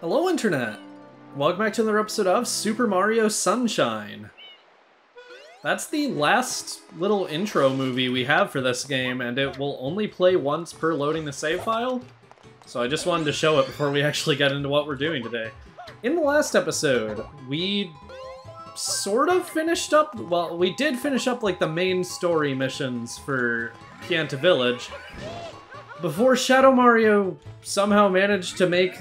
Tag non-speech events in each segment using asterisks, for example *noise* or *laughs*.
Hello, Internet! Welcome back to another episode of Super Mario Sunshine. That's the last little intro movie we have for this game, and it will only play once per loading the save file. So I just wanted to show it before we actually get into what we're doing today. In the last episode, we sort of finished up, well, we did finish up like the main story missions for Pianta Village, before Shadow Mario somehow managed to make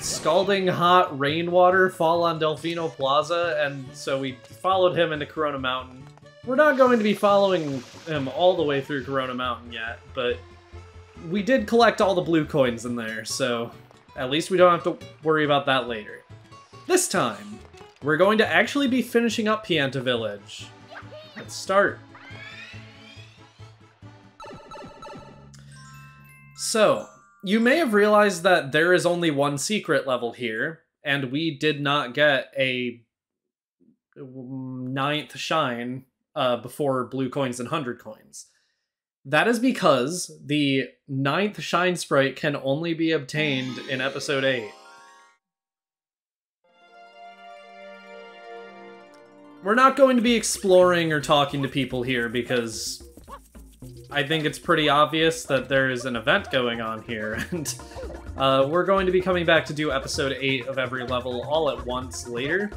scalding hot rainwater fall on Delfino Plaza, and so we followed him into Corona Mountain. We're not going to be following him all the way through Corona Mountain yet, but we did collect all the blue coins in there, so at least we don't have to worry about that later. This time, we're going to actually be finishing up Pianta Village. Let's start. So, you may have realized that there is only one secret level here, and we did not get a ninth shine uh, before blue coins and 100 coins. That is because the ninth shine sprite can only be obtained in episode 8. We're not going to be exploring or talking to people here because I think it's pretty obvious that there is an event going on here, *laughs* and uh, we're going to be coming back to do episode 8 of every level all at once later.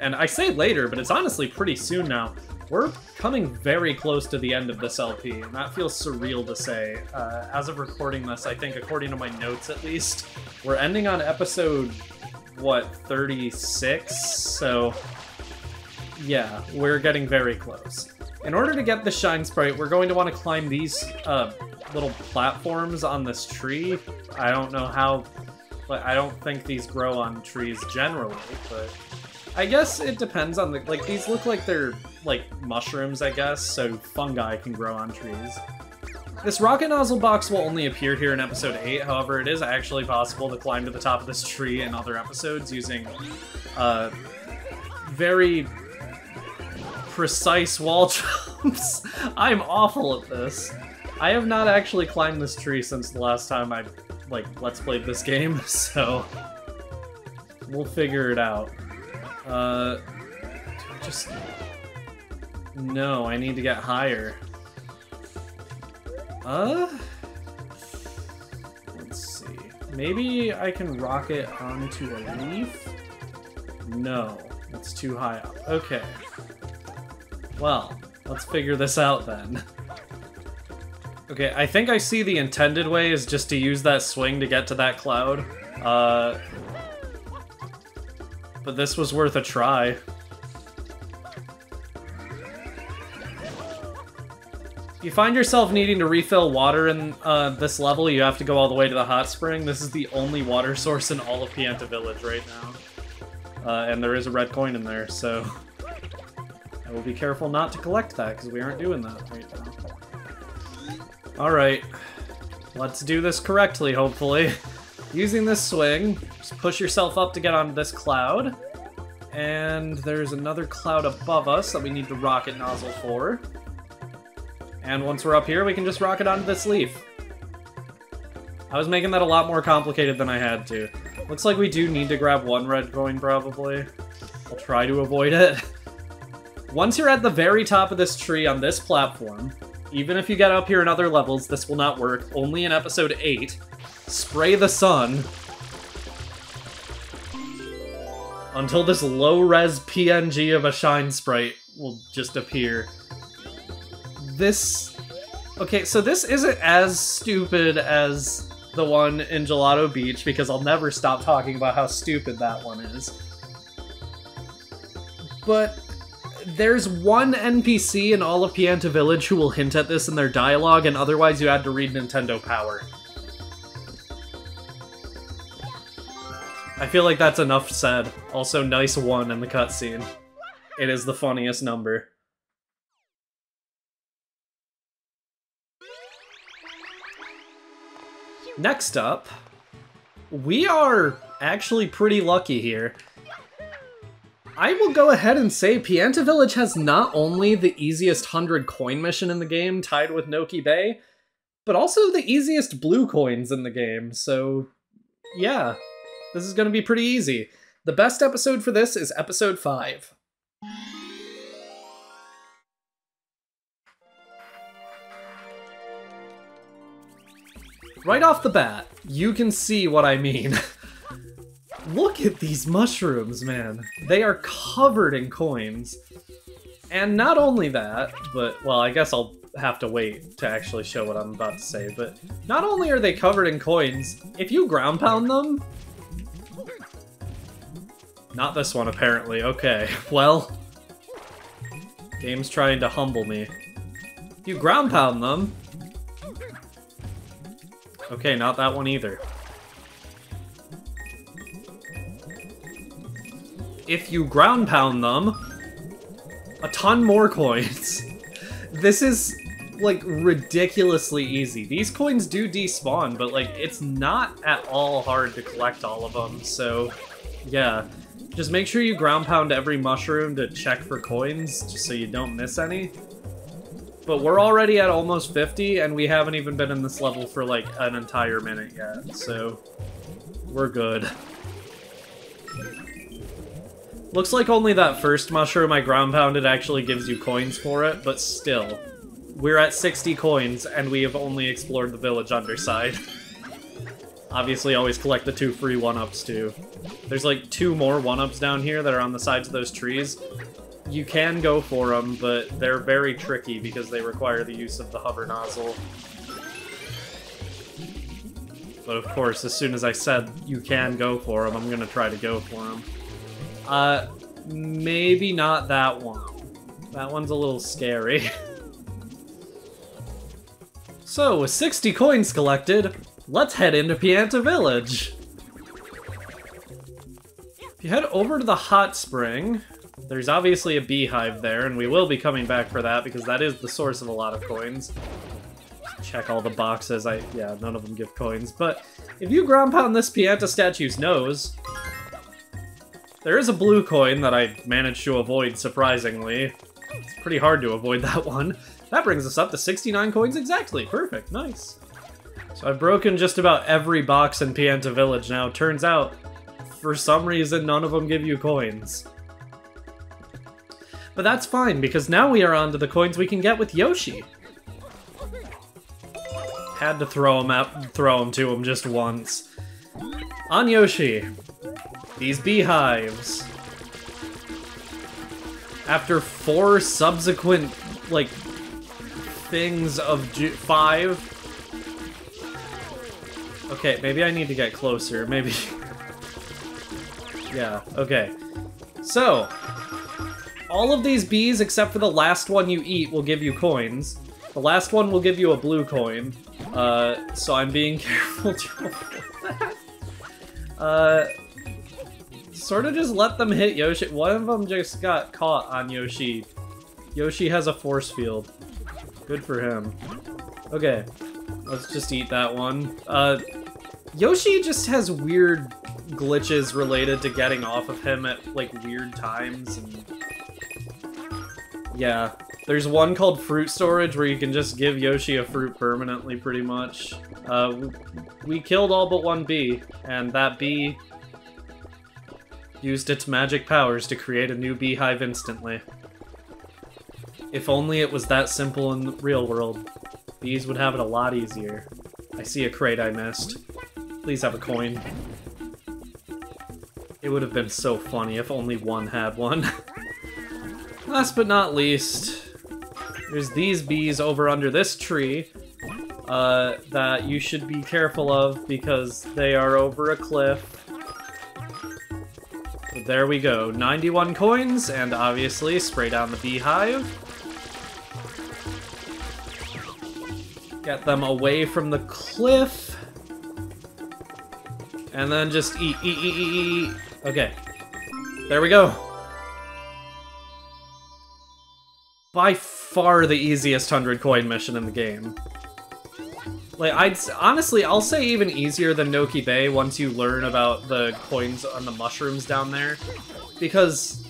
And I say later, but it's honestly pretty soon now. We're coming very close to the end of this LP, and that feels surreal to say. Uh, as of recording this, I think, according to my notes at least, we're ending on episode, what, 36? So, yeah, we're getting very close. In order to get the Shine Sprite, we're going to want to climb these uh, little platforms on this tree. I don't know how... but I don't think these grow on trees generally, but... I guess it depends on the... Like, these look like they're, like, mushrooms, I guess, so fungi can grow on trees. This rocket nozzle box will only appear here in episode 8, however, it is actually possible to climb to the top of this tree in other episodes using uh, very precise wall *laughs* jumps. I'm awful at this. I have not actually climbed this tree since the last time I, like, let's played this game, *laughs* so... We'll figure it out. Uh... Just... No, I need to get higher. Uh... Let's see. Maybe I can rock it onto a leaf? No, that's too high up. Okay. Well, let's figure this out then. Okay, I think I see the intended way is just to use that swing to get to that cloud. Uh, but this was worth a try. If you find yourself needing to refill water in uh, this level, you have to go all the way to the hot spring. This is the only water source in all of Pianta Village right now. Uh, and there is a red coin in there, so... *laughs* I will be careful not to collect that, because we aren't doing that right now. Alright. Let's do this correctly, hopefully. *laughs* Using this swing, just push yourself up to get onto this cloud. And there's another cloud above us that we need to rocket nozzle for. And once we're up here, we can just rocket onto this leaf. I was making that a lot more complicated than I had to. Looks like we do need to grab one red coin, probably. I'll try to avoid it. *laughs* Once you're at the very top of this tree on this platform, even if you get up here in other levels, this will not work. Only in episode 8. Spray the sun. Until this low-res PNG of a Shine Sprite will just appear. This... Okay, so this isn't as stupid as the one in Gelato Beach, because I'll never stop talking about how stupid that one is. But there's one NPC in all of Pianta Village who will hint at this in their dialogue, and otherwise you had to read Nintendo Power. I feel like that's enough said. Also, nice one in the cutscene. It is the funniest number. Next up, we are actually pretty lucky here. I will go ahead and say Pianta Village has not only the easiest 100 coin mission in the game, tied with Noki Bay, but also the easiest blue coins in the game, so yeah. This is going to be pretty easy. The best episode for this is episode 5. Right off the bat, you can see what I mean. *laughs* Look at these mushrooms, man. They are covered in coins. And not only that, but, well, I guess I'll have to wait to actually show what I'm about to say, but not only are they covered in coins, if you ground pound them... Not this one, apparently. Okay, *laughs* well... Game's trying to humble me. If you ground pound them, Okay, not that one either. If you ground pound them, a ton more coins. this is, like, ridiculously easy. These coins do despawn, but, like, it's not at all hard to collect all of them, so, yeah. Just make sure you ground pound every mushroom to check for coins, just so you don't miss any. But we're already at almost 50, and we haven't even been in this level for like an entire minute yet, so we're good. Looks like only that first mushroom I ground pounded actually gives you coins for it, but still. We're at 60 coins, and we have only explored the village underside. *laughs* Obviously, always collect the two free 1-ups, too. There's like two more 1-ups down here that are on the sides of those trees, you can go for them, but they're very tricky because they require the use of the hover nozzle. But of course, as soon as I said you can go for them, I'm gonna try to go for them. Uh, maybe not that one. That one's a little scary. *laughs* so, with 60 coins collected, let's head into Pianta Village. If you head over to the hot spring, there's obviously a beehive there, and we will be coming back for that because that is the source of a lot of coins. Check all the boxes. I Yeah, none of them give coins. But if you ground pound this Pianta statue's nose, there is a blue coin that I managed to avoid, surprisingly. It's pretty hard to avoid that *laughs* one. That brings us up to 69 coins exactly. Perfect. Nice. So I've broken just about every box in Pianta Village now. Turns out, for some reason, none of them give you coins. But that's fine, because now we are on to the coins we can get with Yoshi. Had to throw him out, throw him to him just once. On Yoshi, these beehives. After four subsequent, like, things of five. Okay, maybe I need to get closer. Maybe. *laughs* yeah, okay. So, all of these bees, except for the last one you eat, will give you coins. The last one will give you a blue coin. Uh, so I'm being *laughs* careful to that. Uh, sort of just let them hit Yoshi. One of them just got caught on Yoshi. Yoshi has a force field. Good for him. Okay, let's just eat that one. Uh, Yoshi just has weird glitches related to getting off of him at, like, weird times, and yeah. There's one called Fruit Storage where you can just give Yoshi a fruit permanently, pretty much. Uh, we killed all but one bee, and that bee used its magic powers to create a new beehive instantly. If only it was that simple in the real world. Bees would have it a lot easier. I see a crate I missed. Please have a coin. It would have been so funny if only one had one. *laughs* Last but not least, there's these bees over under this tree uh, that you should be careful of because they are over a cliff. There we go, 91 coins, and obviously spray down the beehive. Get them away from the cliff. And then just eat, eat, eat, eat, eat. Okay. There we go. by far the easiest 100 coin mission in the game. Like, I'd honestly, I'll say even easier than Noki Bay once you learn about the coins on the mushrooms down there. Because,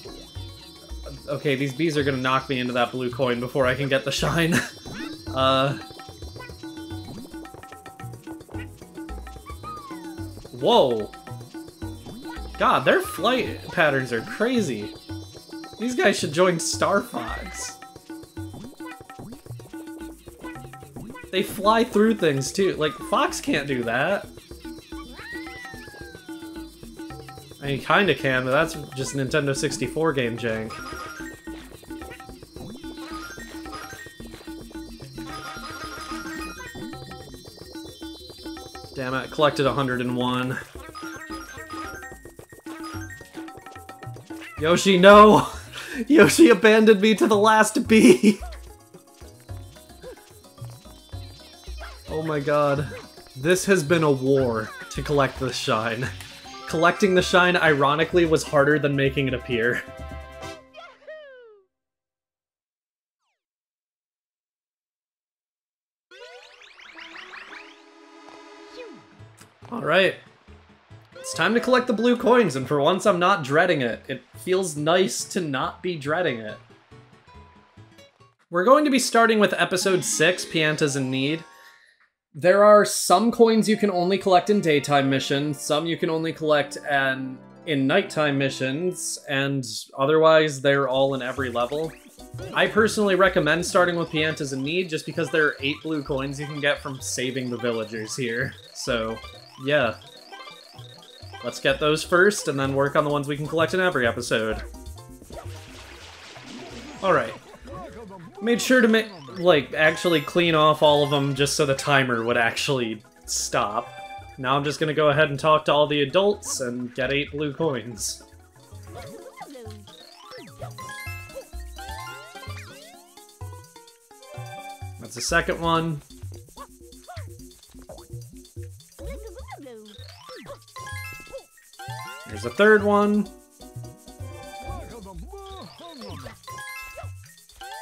okay, these bees are gonna knock me into that blue coin before I can get the shine. *laughs* uh... Whoa! God, their flight patterns are crazy. These guys should join Star Fox. They fly through things too. Like, Fox can't do that. I mean, kinda can, but that's just Nintendo 64 game jank. Damn it, collected 101. Yoshi, no! *laughs* Yoshi abandoned me to the last bee! *laughs* my god. This has been a war to collect the shine. Collecting the shine, ironically, was harder than making it appear. Alright. It's time to collect the blue coins, and for once I'm not dreading it. It feels nice to not be dreading it. We're going to be starting with episode 6, Pianta's in Need. There are some coins you can only collect in daytime missions, some you can only collect an, in nighttime missions, and otherwise they're all in every level. I personally recommend starting with Pianta's in Need just because there are 8 blue coins you can get from saving the villagers here. So, yeah. Let's get those first, and then work on the ones we can collect in every episode. Alright. Made sure to make, like, actually clean off all of them just so the timer would actually stop. Now I'm just gonna go ahead and talk to all the adults and get eight blue coins. That's the second one. There's a third one.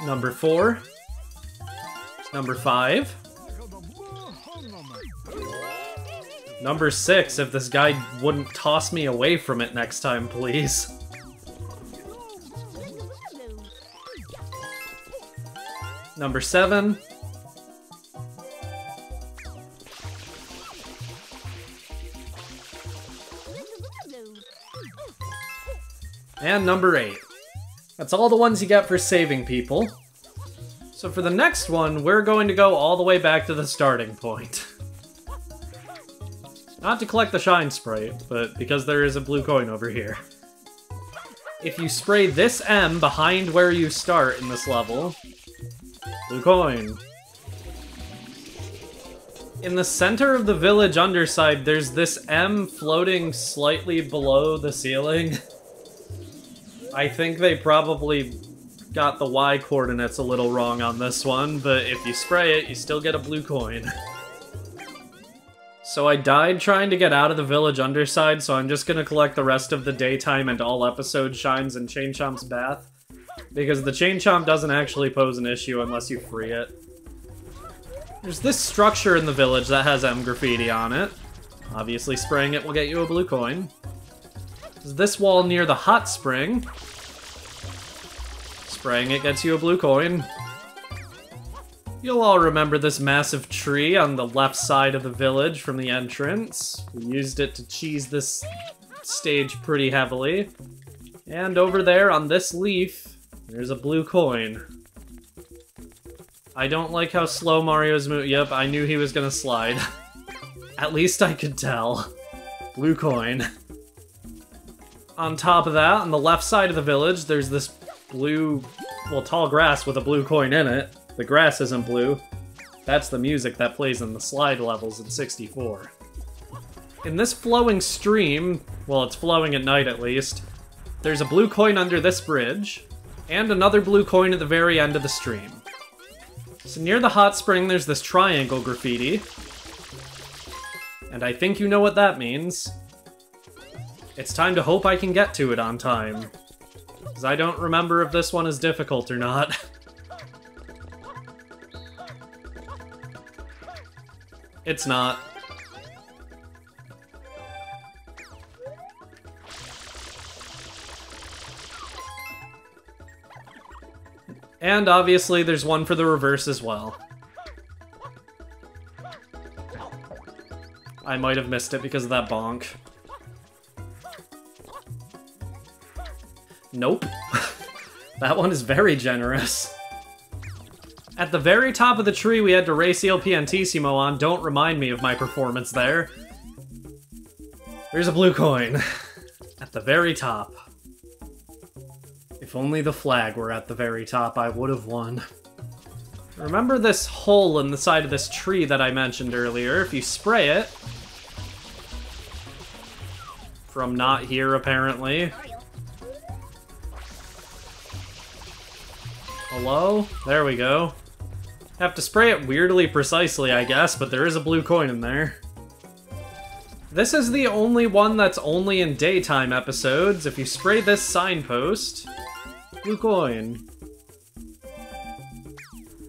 Number four. Number five. Number six, if this guy wouldn't toss me away from it next time, please. Number seven. And number 8. That's all the ones you get for saving people. So for the next one, we're going to go all the way back to the starting point. *laughs* Not to collect the Shine Sprite, but because there is a blue coin over here. If you spray this M behind where you start in this level, blue coin. In the center of the village underside, there's this M floating slightly below the ceiling. *laughs* I think they probably got the Y coordinates a little wrong on this one, but if you spray it, you still get a blue coin. so I died trying to get out of the village underside, so I'm just gonna collect the rest of the daytime and all episode shines in Chain Chomp's bath. Because the Chain Chomp doesn't actually pose an issue unless you free it. There's this structure in the village that has M graffiti on it. Obviously spraying it will get you a blue coin. There's this wall near the hot spring. Spraying it gets you a blue coin. You'll all remember this massive tree on the left side of the village from the entrance. We used it to cheese this stage pretty heavily. And over there on this leaf, there's a blue coin. I don't like how slow Mario's move- yep, I knew he was gonna slide. *laughs* At least I could tell. Blue coin. On top of that, on the left side of the village, there's this blue, well, tall grass with a blue coin in it. The grass isn't blue. That's the music that plays in the slide levels in 64. In this flowing stream, well, it's flowing at night at least, there's a blue coin under this bridge, and another blue coin at the very end of the stream. So near the hot spring, there's this triangle graffiti. And I think you know what that means. It's time to hope I can get to it on time. Because I don't remember if this one is difficult or not. *laughs* it's not. And obviously there's one for the reverse as well. I might have missed it because of that bonk. Nope. *laughs* that one is very generous. At the very top of the tree we had to race El Piantissimo on. Don't remind me of my performance there. There's a blue coin. *laughs* At the very top. If only the flag were at the very top, I would have won. Remember this hole in the side of this tree that I mentioned earlier? If you spray it... From not here, apparently. Hello? There we go. Have to spray it weirdly precisely, I guess, but there is a blue coin in there. This is the only one that's only in daytime episodes. If you spray this signpost, blue coin.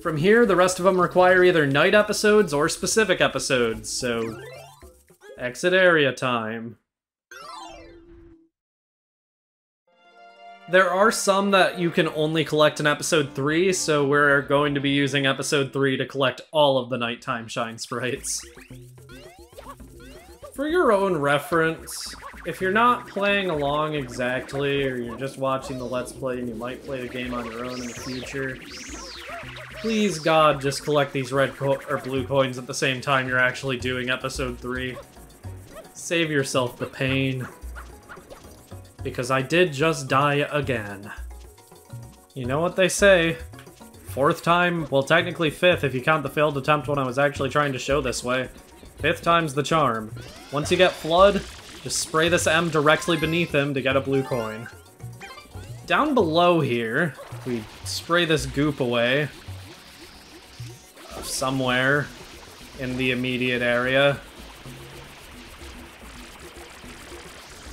From here, the rest of them require either night episodes or specific episodes, so... Exit area time. There are some that you can only collect in episode 3, so we're going to be using episode 3 to collect all of the nighttime shine sprites. For your own reference, if you're not playing along exactly, or you're just watching the Let's Play and you might play the game on your own in the future, please God, just collect these red or blue coins at the same time you're actually doing episode 3. Save yourself the pain because I did just die again. You know what they say. Fourth time, well technically fifth if you count the failed attempt when I was actually trying to show this way. Fifth time's the charm. Once you get FLUDD, just spray this M directly beneath him to get a blue coin. Down below here, we spray this goop away. Somewhere in the immediate area.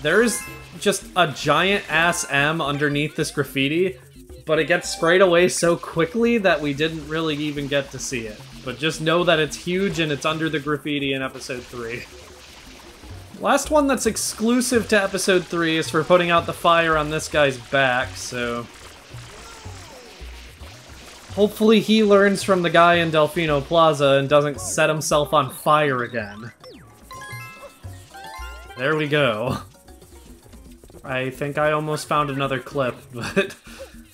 There's just a giant ass M underneath this graffiti, but it gets sprayed away so quickly that we didn't really even get to see it. But just know that it's huge and it's under the graffiti in episode 3. Last one that's exclusive to episode 3 is for putting out the fire on this guy's back, so... Hopefully he learns from the guy in Delfino Plaza and doesn't set himself on fire again. There we go. I think I almost found another clip, *laughs* but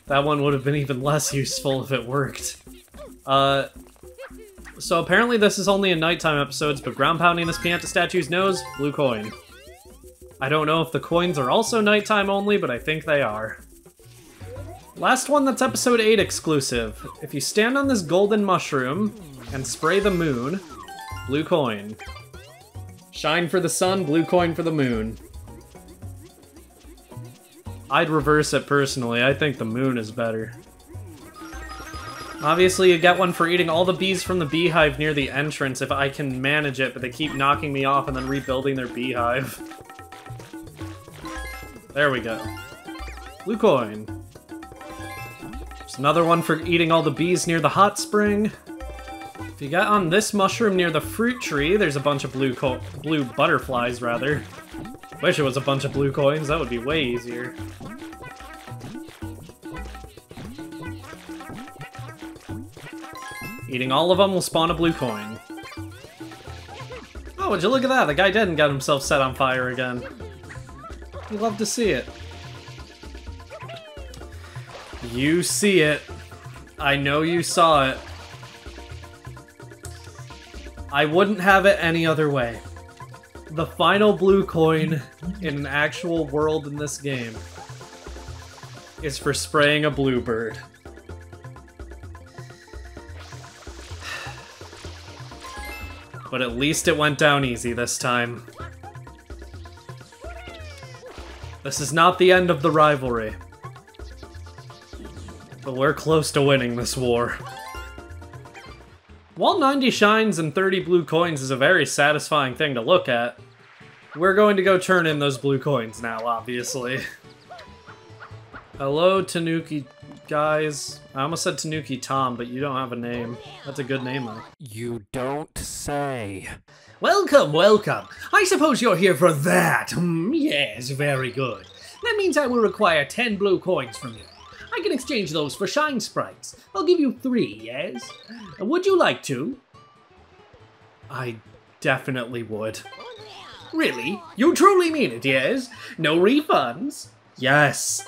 that one would have been even less useful if it worked. Uh, so apparently this is only in nighttime episodes, but ground pounding this Pianta statue's nose, blue coin. I don't know if the coins are also nighttime only, but I think they are. Last one that's episode 8 exclusive. If you stand on this golden mushroom and spray the moon, blue coin. Shine for the sun, blue coin for the moon. I'd reverse it personally. I think the moon is better. Obviously, you get one for eating all the bees from the beehive near the entrance if I can manage it, but they keep knocking me off and then rebuilding their beehive. There we go. Blue coin. There's another one for eating all the bees near the hot spring. If you get on this mushroom near the fruit tree, there's a bunch of blue blue butterflies, rather. Wish it was a bunch of blue coins, that would be way easier. Eating all of them will spawn a blue coin. Oh, would you look at that? The guy didn't get himself set on fire again. You love to see it. You see it. I know you saw it. I wouldn't have it any other way the final blue coin in an actual world in this game is for spraying a bluebird. But at least it went down easy this time. This is not the end of the rivalry. But we're close to winning this war. While 90 shines and 30 blue coins is a very satisfying thing to look at, we're going to go turn in those blue coins now, obviously. Hello, Tanuki guys. I almost said Tanuki Tom, but you don't have a name. That's a good name, though. You don't say. Welcome, welcome. I suppose you're here for that. Mm, yes, very good. That means I will require 10 blue coins from you. I can exchange those for shine sprites. I'll give you three, yes? Would you like to? I definitely would. Really? You truly mean it, yes? No refunds? Yes.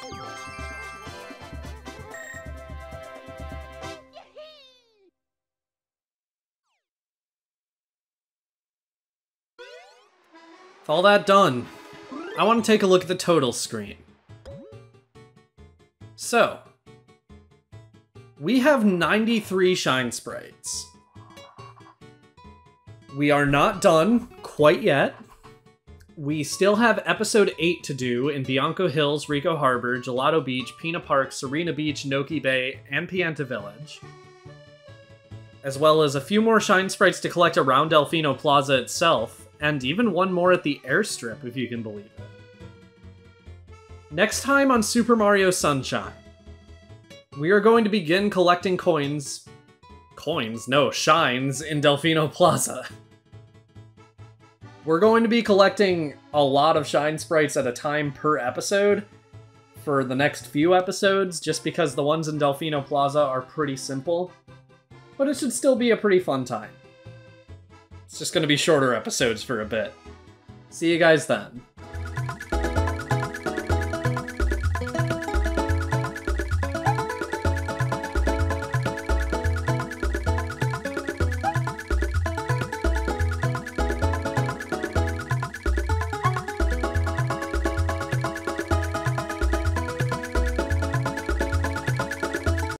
With all that done, I want to take a look at the total screen. So, we have 93 Shine Sprites. We are not done quite yet. We still have episode 8 to do in Bianco Hills, Rico Harbor, Gelato Beach, Pinna Park, Sirena Beach, Noki Bay, and Pianta Village. As well as a few more shine sprites to collect around Delfino Plaza itself, and even one more at the airstrip, if you can believe it. Next time on Super Mario Sunshine, we are going to begin collecting coins. Coins? No, shines in Delfino Plaza. *laughs* We're going to be collecting a lot of shine sprites at a time per episode for the next few episodes, just because the ones in Delfino Plaza are pretty simple. But it should still be a pretty fun time. It's just going to be shorter episodes for a bit. See you guys then.